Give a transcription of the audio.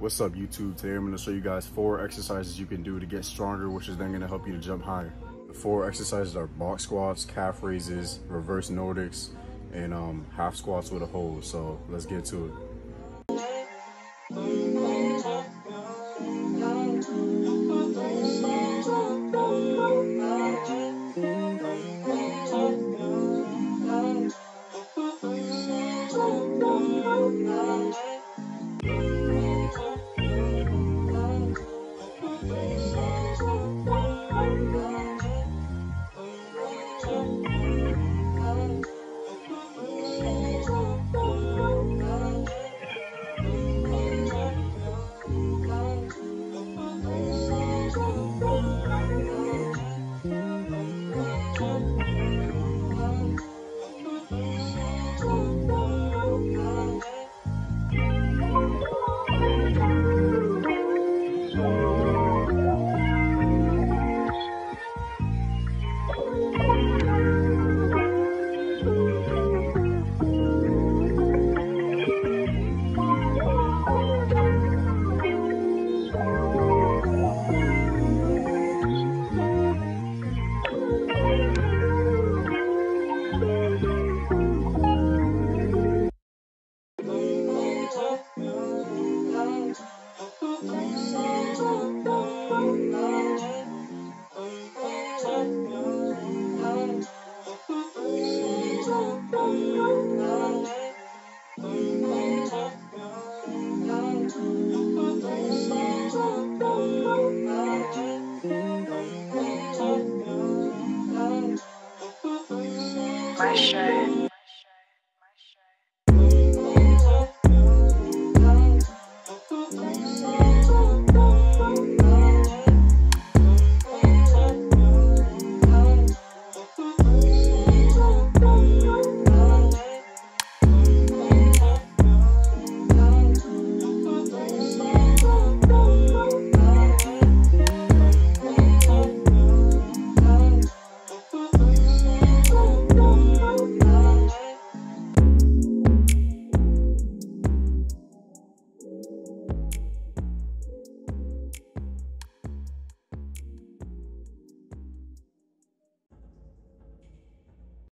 What's up YouTube? Today I'm going to show you guys four exercises you can do to get stronger which is then going to help you to jump higher. The four exercises are box squats, calf raises, reverse Nordics, and um, half squats with a hold. So let's get to it. pressure.